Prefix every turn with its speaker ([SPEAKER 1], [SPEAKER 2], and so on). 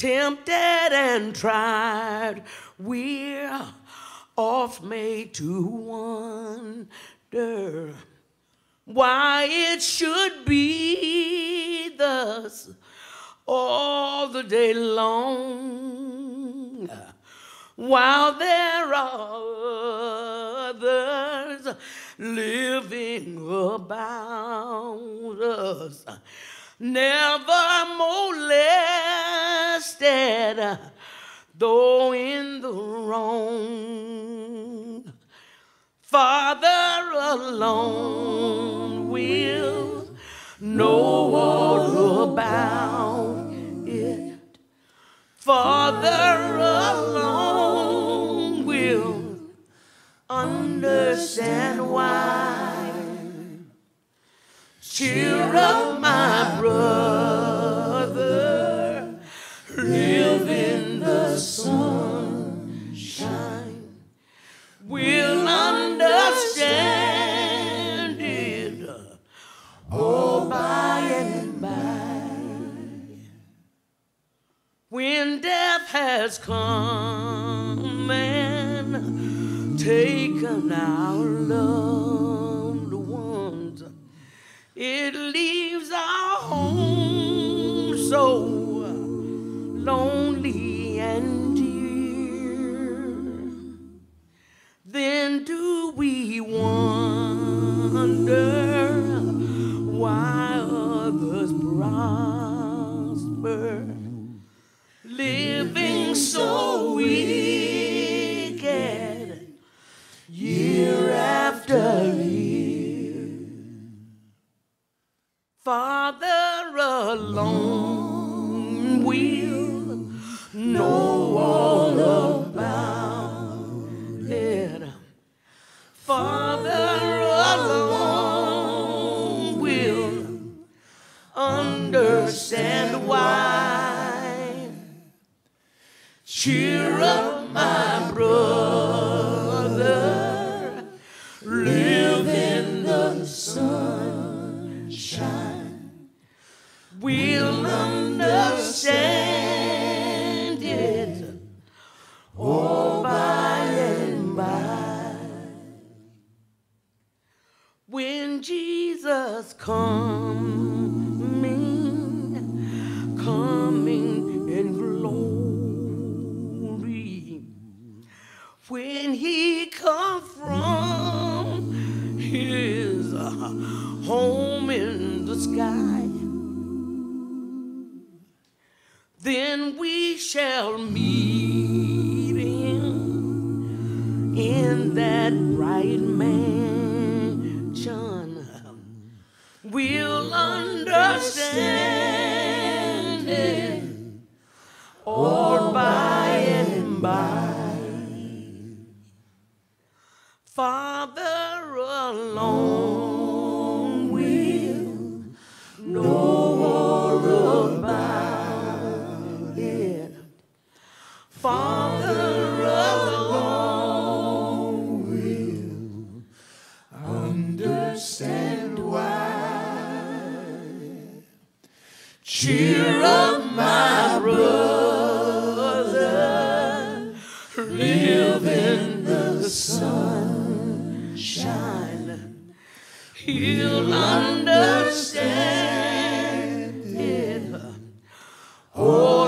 [SPEAKER 1] tempted and tried, we're oft made to wonder why it should be thus all the day long. While there are others living about us, never though in the wrong. Father alone will know all about it. Father alone will understand why. Cheer up, my brother, When death has come and taken our loved ones, it leaves our home so lonely and Father alone will know all about it. Father alone will understand why. Cheer up, my brother, understand it all by and by. When Jesus coming, coming in glory, when he come from his home in the sky, shall meet him in that bright mansion. We'll understand it all by and by. Father alone Cheer up, my brother. Live in the sunshine. He'll understand it. Oh.